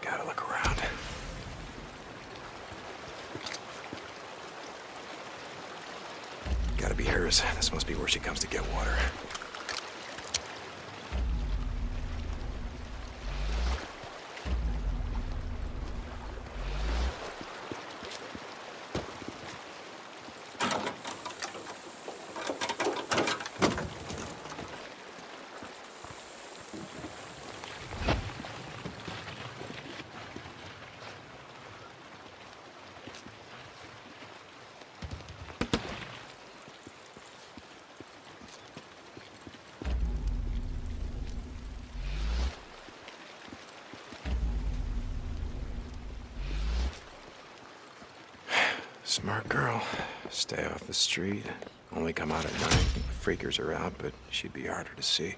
Gotta look around. Gotta be hers. This must be where she comes to get water. Smart girl. Stay off the street. Only come out at night. Freakers are out, but she'd be harder to see.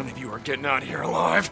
None of you are getting out of here alive.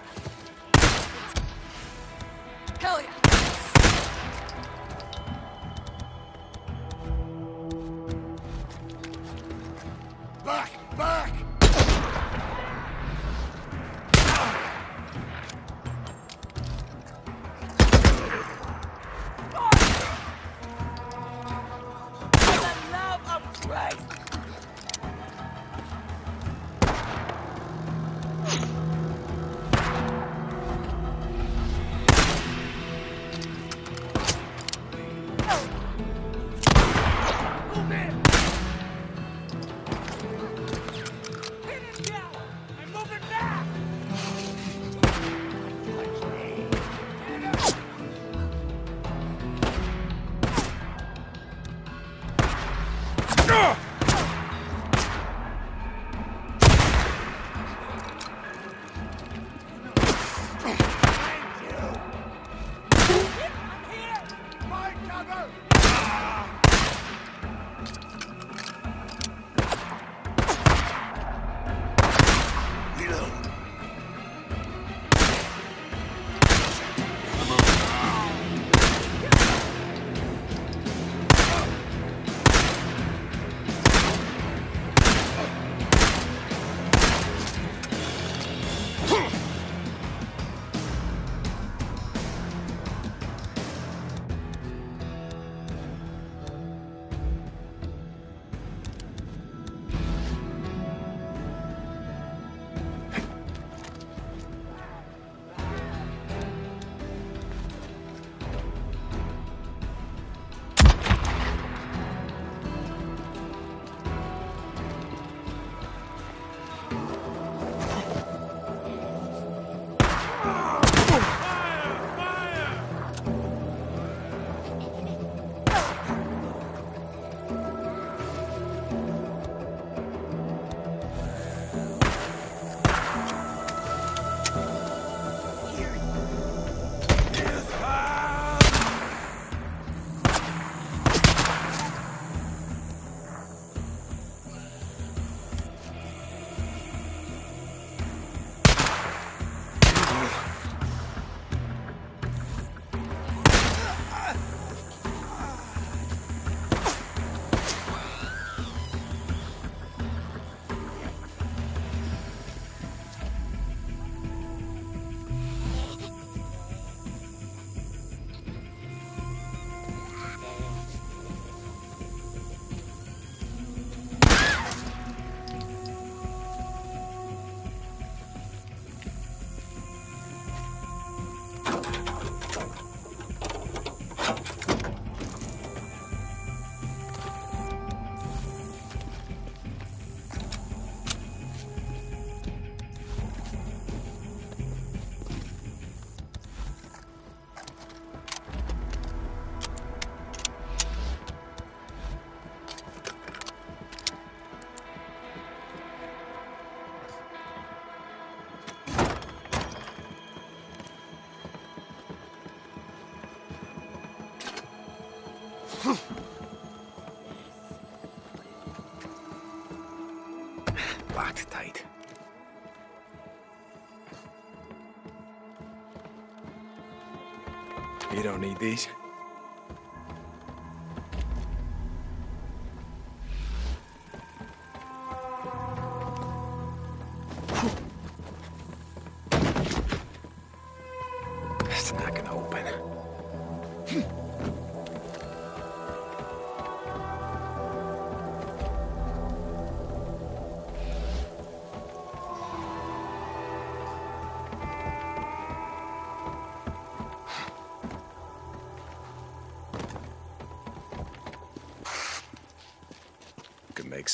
You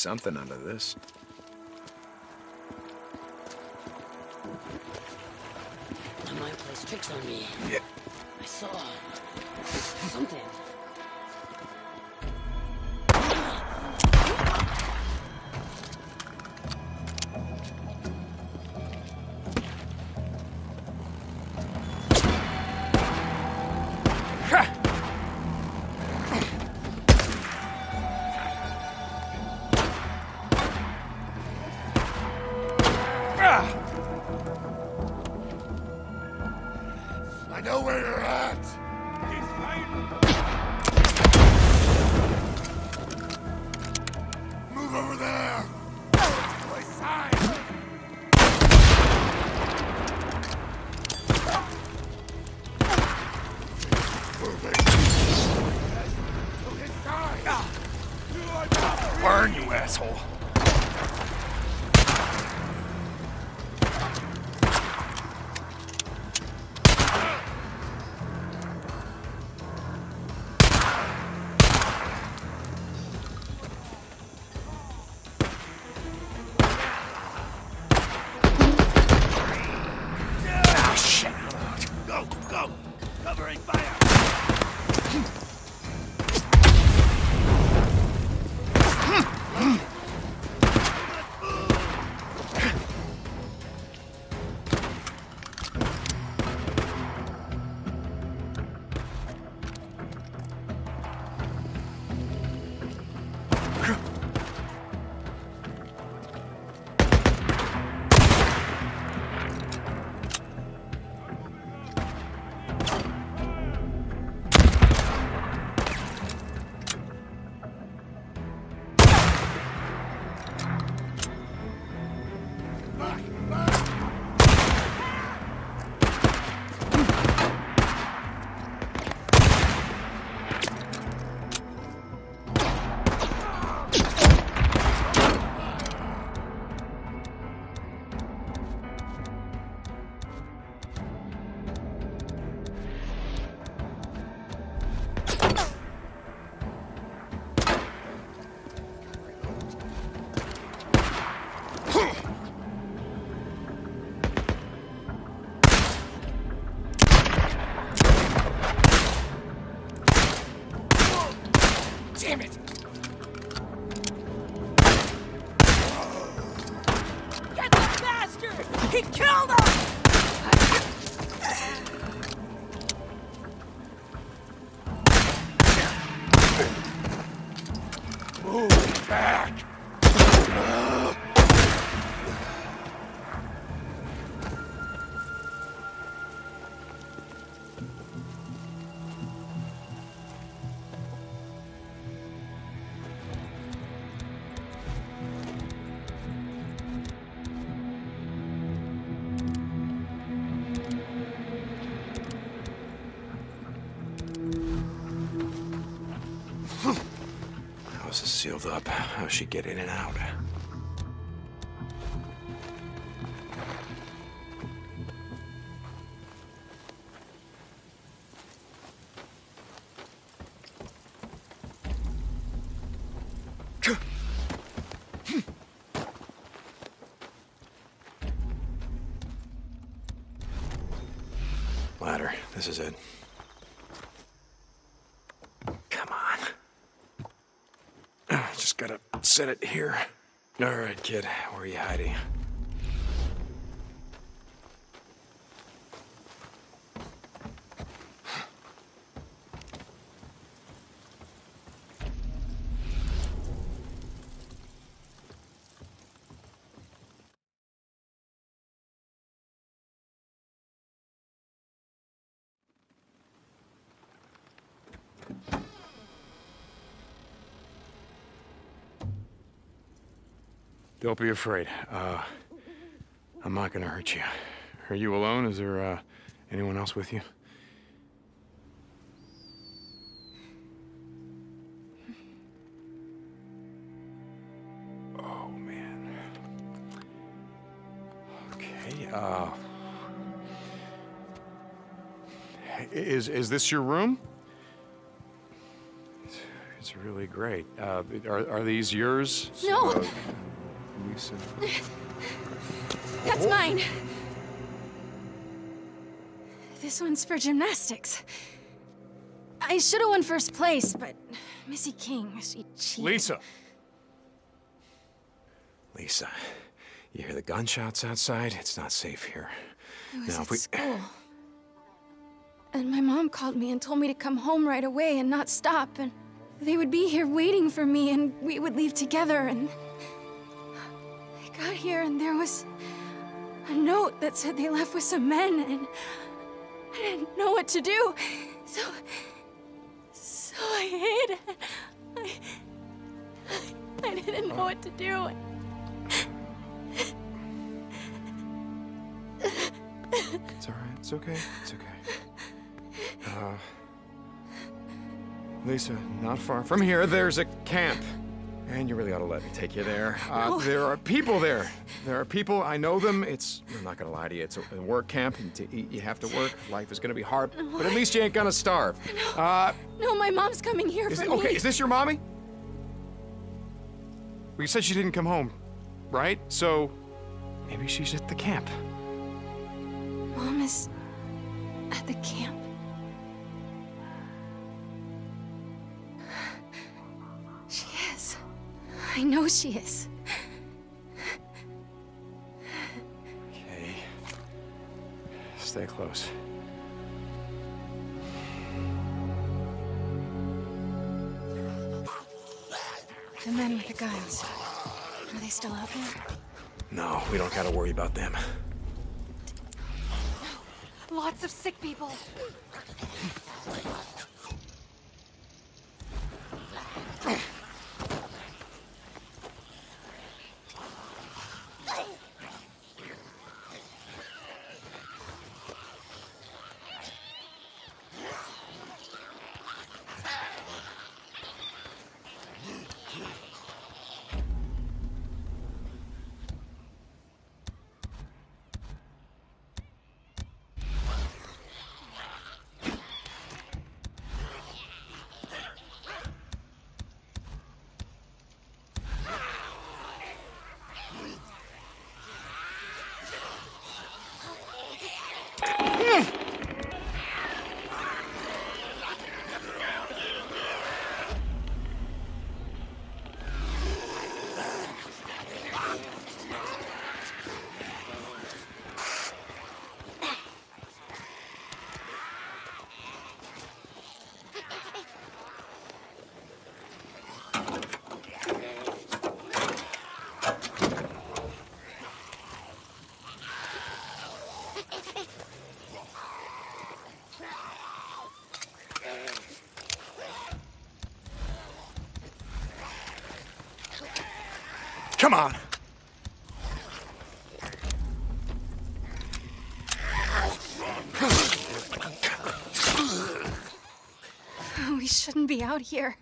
something out of this. The mind plays tricks on me. Yeah. I saw something. Sealed up. How's she get in and out? Set it here. All right, kid. Where are you hiding? Don't be afraid. Uh, I'm not gonna hurt you. Are you alone? Is there uh, anyone else with you? Oh man. Okay. Uh, is is this your room? It's, it's really great. Uh, are are these yours? No. That's mine. This one's for gymnastics. I should have won first place, but Missy King, she cheated. Lisa. Lisa, you hear the gunshots outside? It's not safe here. I was Now, at we- school. And my mom called me and told me to come home right away and not stop, and they would be here waiting for me, and we would leave together, and... I got here, and there was a note that said they left with some men, and I didn't know what to do, so... So I hid. I... I didn't know what to do. It's all right. It's okay. It's okay. Uh, Lisa, not far from here, there's a camp. And you really ought to let me take you there. Uh, No. There are people there. There are people. I know them. It's. I'm not gonna lie to you. It's a, work camp, and to eat, you have to work. Life is gonna be hard, but at least you ain't gonna starve. Uh, No, my mom's coming here is for it, me. okay, is this your mommy? Well, you said she didn't come home, right? So maybe she's at the camp. Mom is at the camp. I know she is. Okay. Stay close. The men with the guns. Are they still out there? No, we don't gotta worry about them. Lots of sick people. Come on! We shouldn't be out here.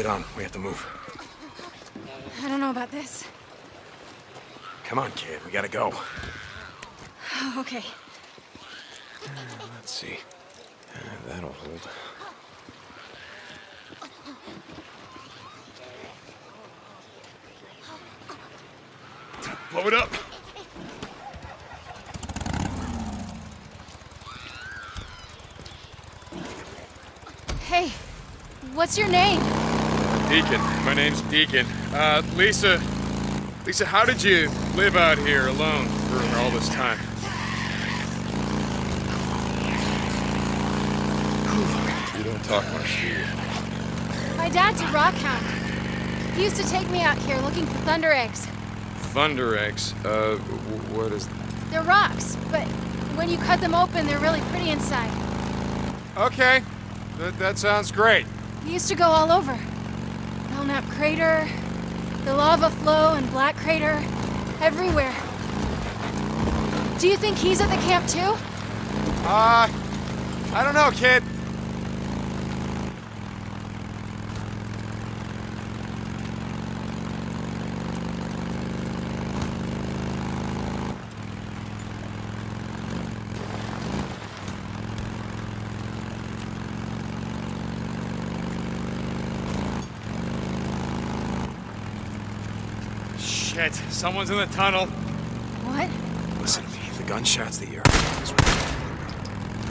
Get on. We have to move. I don't know about this. Come on, kid. We gotta go. Oh, okay. Let's see. Uh, that'll hold. Blow it up. Hey, what's your name? Deacon. My name's Deacon. Uh, Lisa. Lisa, how did you live out here alone for all this time? You don't talk much, do you? My dad's a rockhound. He used to take me out here looking for thunder eggs. Thunder eggs. Uh, w- what is? They're rocks, but when you cut them open, they're really pretty inside. Okay, that that sounds great. He used to go all over. Belknap Crater, the lava flow and Black Crater, everywhere. Do you think he's at the camp too? Uh, I don't know, kid. Shit, someone's in the tunnel. What? Listen to me. The gunshots that you're.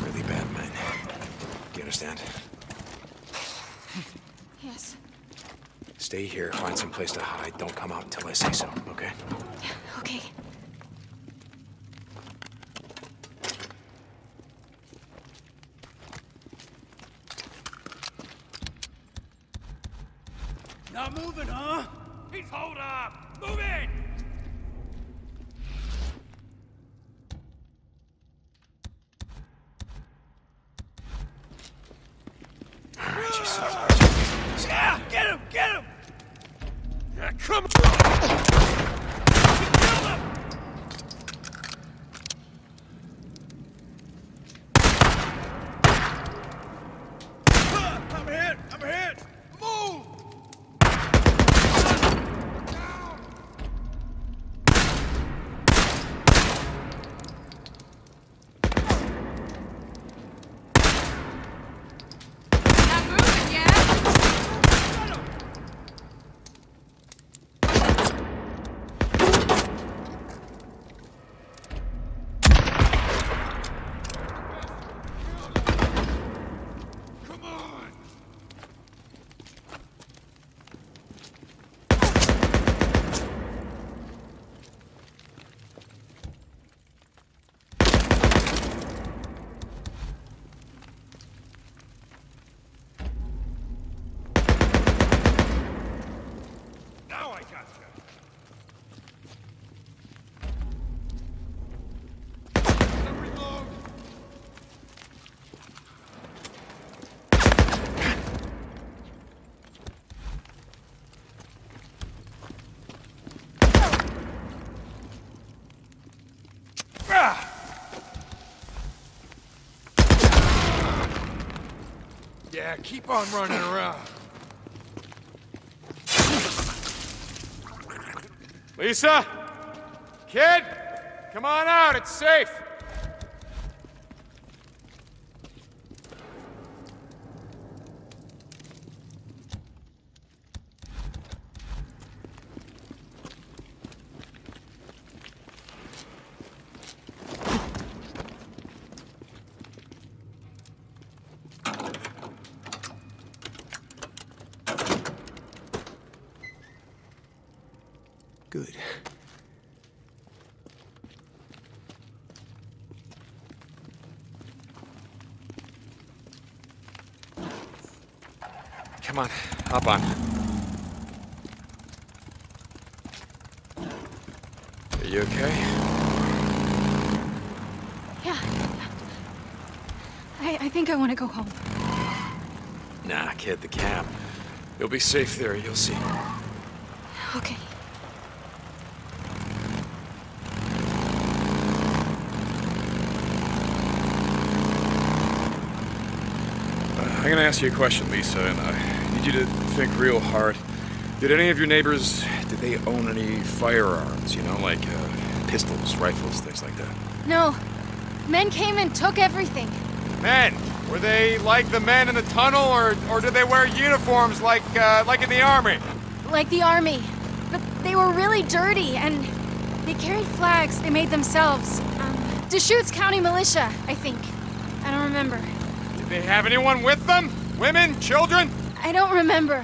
Really bad men. Do you understand? Yes. Stay here, find some place to hide. Don't come out until I say so, okay? Okay. Hit! Yeah, keep on running around. Lisa? Kid? Come on out, it's safe. Good. Come on, hop on. Are you okay? Yeah. I, I think I want to go home. Nah, kid, the camp. You'll be safe there, you'll see. Okay. Uh, I'm gonna ask you a question, Lisa, and I need you to think real hard. Did any of your neighbors, did they own any firearms, you know, like uh, pistols, rifles, things like that? No. Men came and took everything. Men? Were they like the men in the tunnel, or, or did they wear uniforms like, uh, like in the army? Like the army. But they were really dirty and they carried flags they made themselves. Um, Deschutes County Militia, I think. I don't remember. Did they have anyone with them? Women? Children? I don't remember.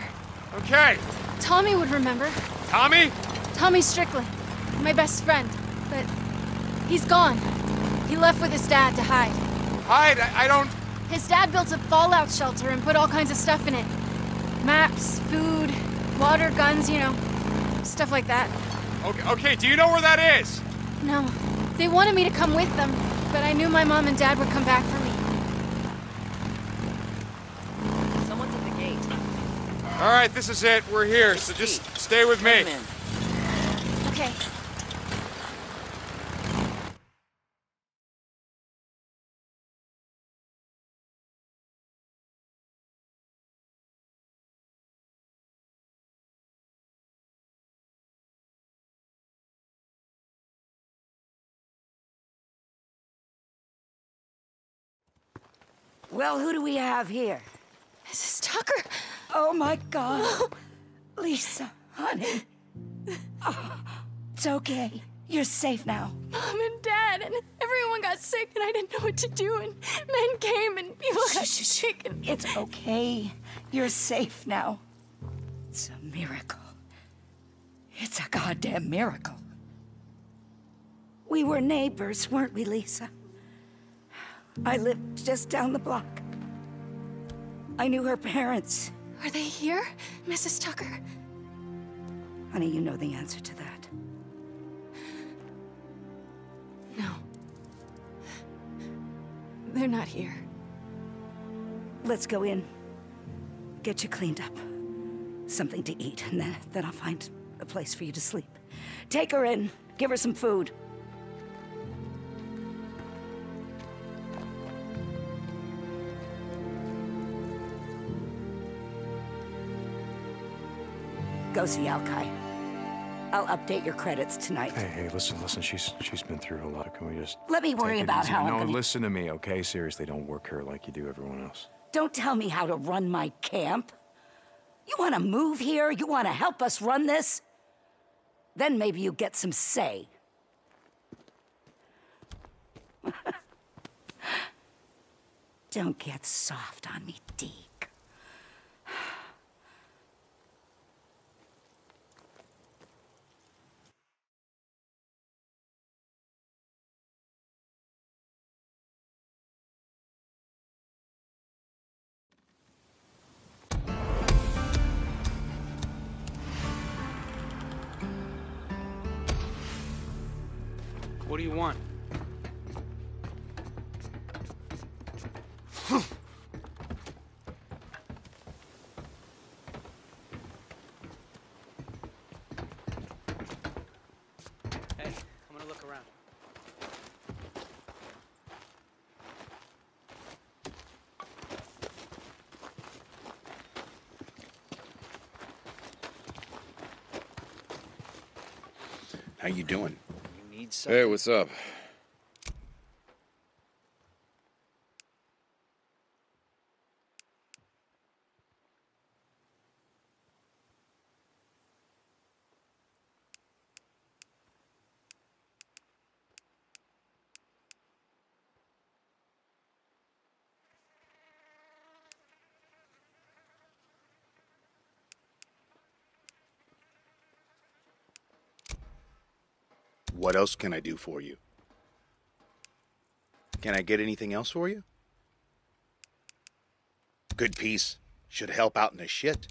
Okay. Tommy would remember. Tommy? Tommy Strickland, my best friend. But he's gone. He left with his dad to hide. Hide? I, I don't. His dad built a fallout shelter and put all kinds of stuff in it. Maps, food, water, guns, you know. Stuff like that. Okay, okay, do you know where that is? No. They wanted me to come with them, but I knew my mom and dad would come back for me. Someone's at the gate. All right, this is it. We're here, so just stay with me. Okay. Well, who do we have here? Is this Tucker? Oh my god. Lisa, honey. Oh, it's okay. You're safe now. Mom and Dad, and everyone got sick, and I didn't know what to do, and men came, and people got sick, and It's okay. You're safe now. It's a miracle. It's a goddamn miracle. We were neighbors, weren't we, Lisa? I lived just down the block. I knew her parents. Are they here, Mrs. Tucker? Honey, you know the answer to that. No. They're not here. Let's go in. Get you cleaned up. Something to eat, and then, then I'll find a place for you to sleep. Take her in. Give her some food. Go see Alkai. I'll update your credits tonight. Hey, hey, listen, listen. She's she's been through a lot. Can we just Let me worry about easy? how I'm No, gonna- listen to me, okay? Seriously, don't work her like you do everyone else. Don't tell me how to run my camp. You want to move here? You want to help us run this? Then maybe you get some say. Don't get soft on me, Deke. How you doing? You need something? Hey, what's up? What else can I do for you? Can I get anything else for you? Good piece. Should help out in the shit.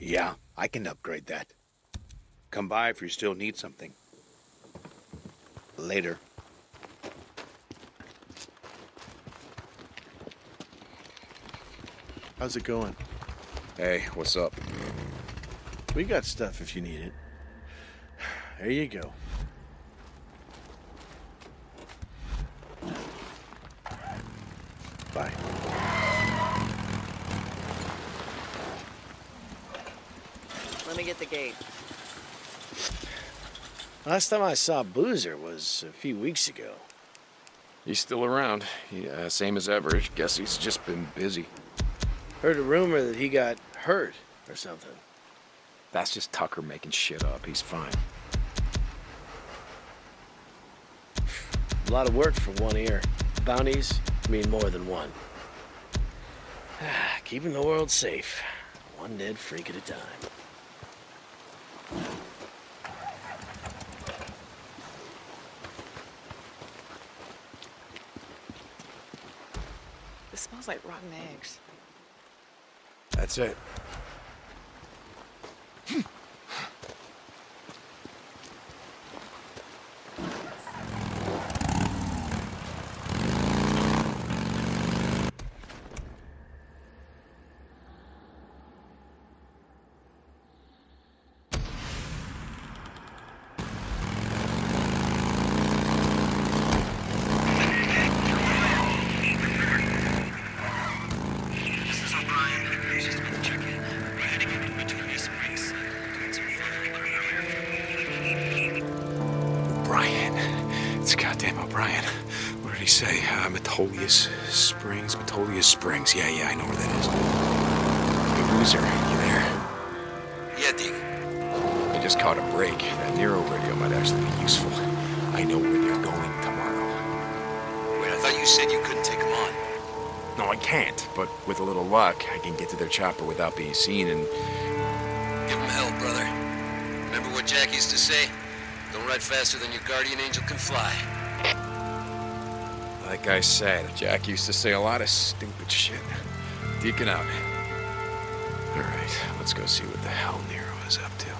Yeah, I can upgrade that. Come by if you still need something. Later. How's it going? Hey, what's up? We got stuff if you need it. There you go. Bye. Let me get the gate. Last time I saw Boozer was a few weeks ago. He's still around. Yeah, uh, same as ever. Guess he's just been busy. Heard a rumor that he got hurt or something. That's just Tucker making shit up. He's fine. A lot of work for one ear. Bounties mean more than one. Keeping the world safe. One dead freak at a time. This smells like rotten eggs. That's it. Said you couldn't take him on. No, I can't. But with a little luck, I can get to their chopper without being seen and... Give him hell, brother. Remember what Jack used to say? Don't ride faster than your guardian angel can fly. Like I said, Jack used to say a lot of stupid shit. Deacon out. All right, let's go see what the hell Nero is up to.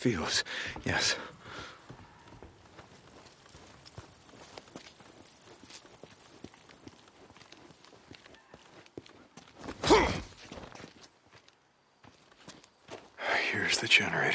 Feels, yes. Here's the generator.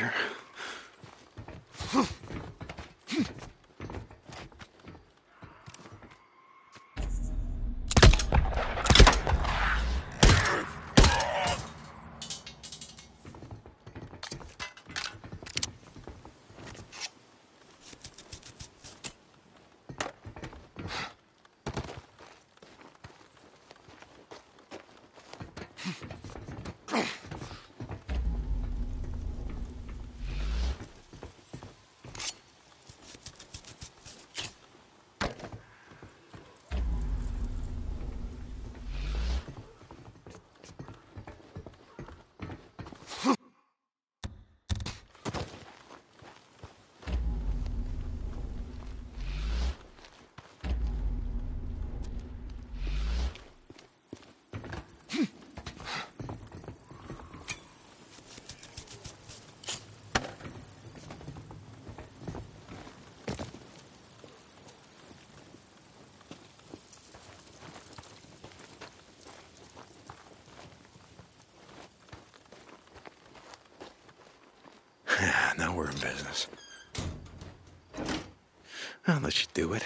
Now we're in business. I'll let you do it.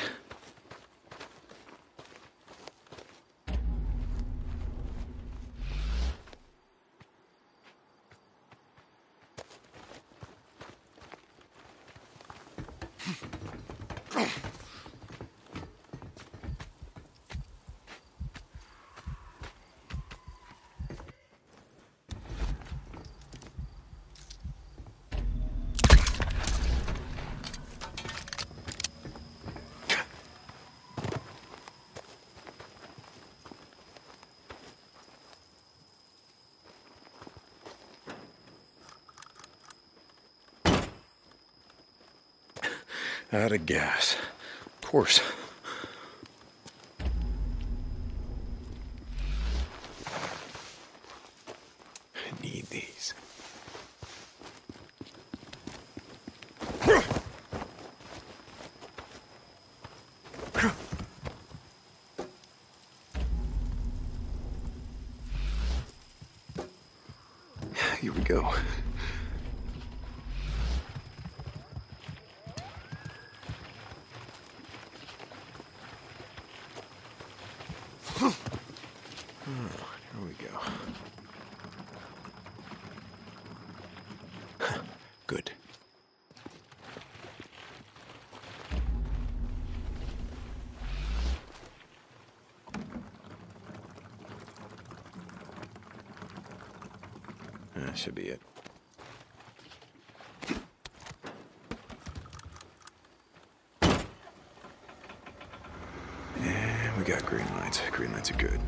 Out of gas. Of course. I need these. Here we go. Oh, here we go. Good. That should be it. And we got green lights. Green lights are good.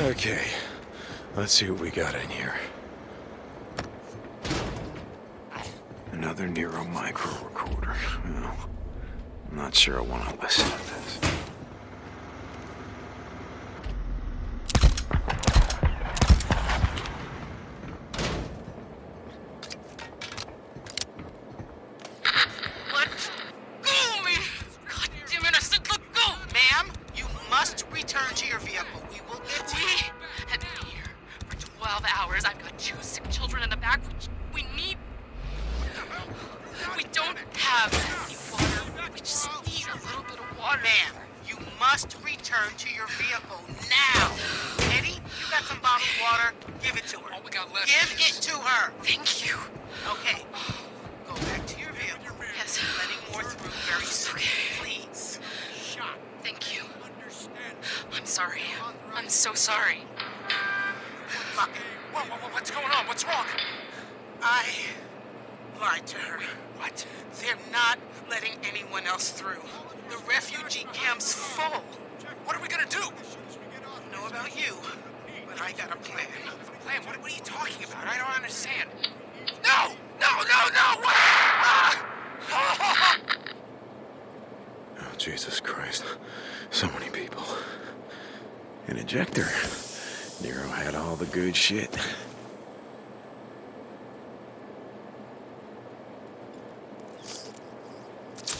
Okay, let's see what we got in here. Another Nero micro recorder. Well, I'm not sure I want to listen to this. Don't water. We just need a little bit of water. Ma'am, you must return to your vehicle now. Eddie, you got some bottled water? Give it to her. All we got left Give is- it to her. Thank you. Okay. Go back to your vehicle. Yes. Letting more through very soon. Please. Thank you. I'm sorry. I'm so sorry. Look, what, what, what's going on? What's wrong? I lied to her. What? They're not letting anyone else through. The refugee camp's full. What are we gonna do? I know about you, but I got a plan. A Plan? What, what are you talking about? I don't understand. No! No, no, no! What? Ah! Oh, Jesus Christ. So many people. An injector. Nero had all the good shit.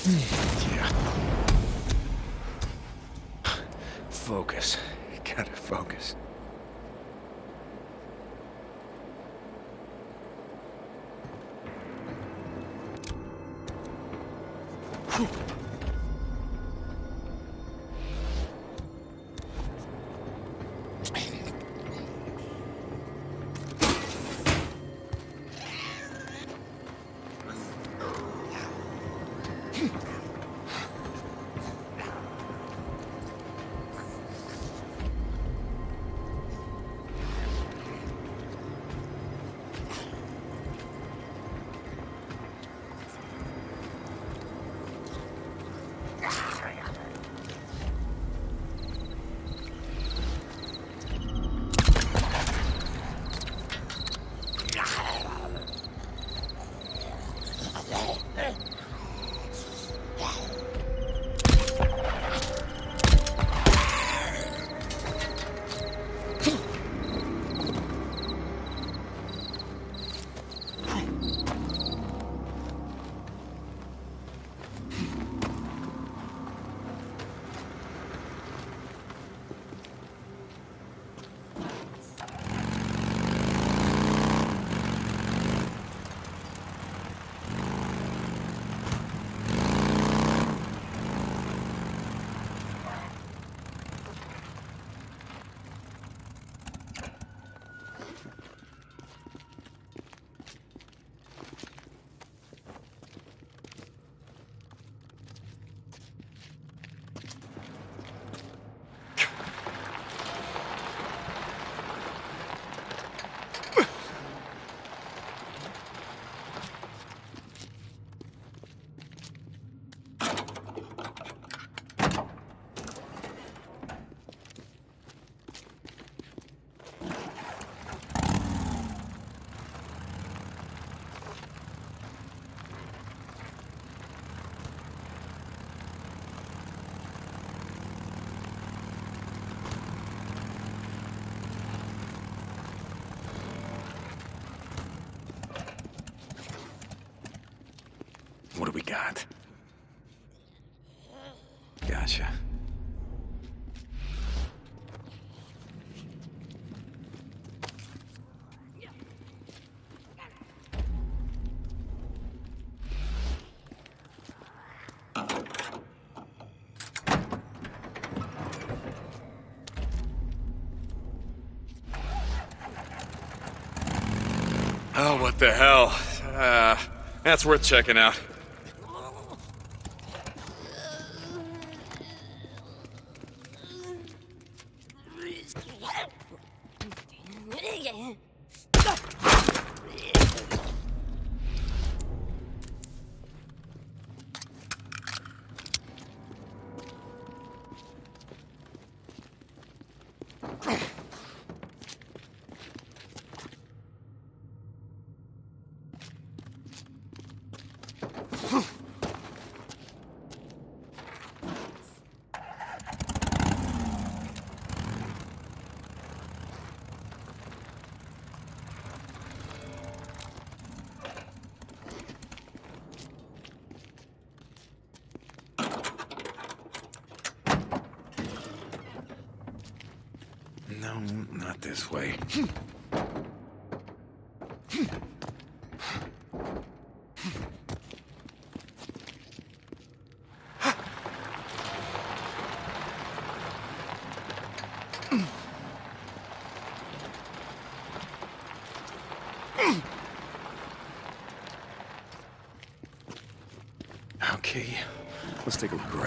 Yeah. Focus. Gotta focus. What Oh, what the hell? Uh, that's worth checking out. No, not this way. Okay, let's take a look around.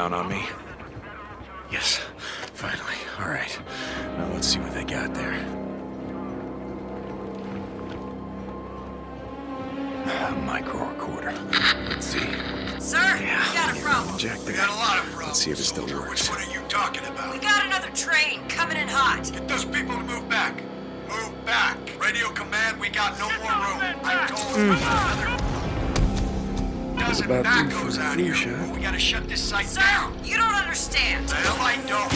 Down on me? Yes, finally. All right. Now let's see what they got there. A micro recorder. Let's see. Sir, we got a problem. Jack We got a lot of problems. Let's see if it still soldier. works. Which one are you talking about? We got another train coming in hot. Get those people to move back. Move back. Radio command, we got no more room. I told hmm. you another dozen Hmm. about due for out flu here. shot. We gotta shut this site Sir, down. you don't understand. The hell I don't.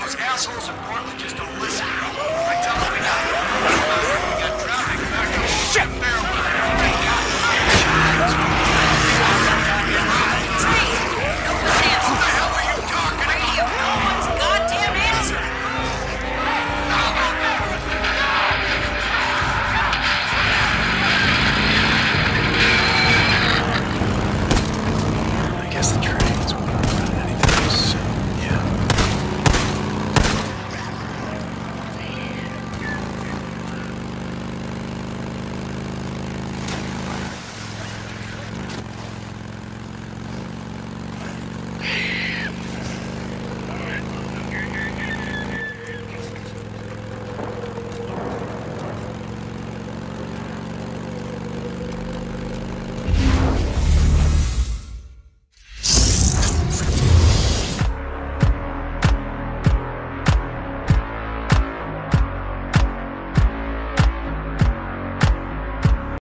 Those assholes in Portland just don't listen. I tell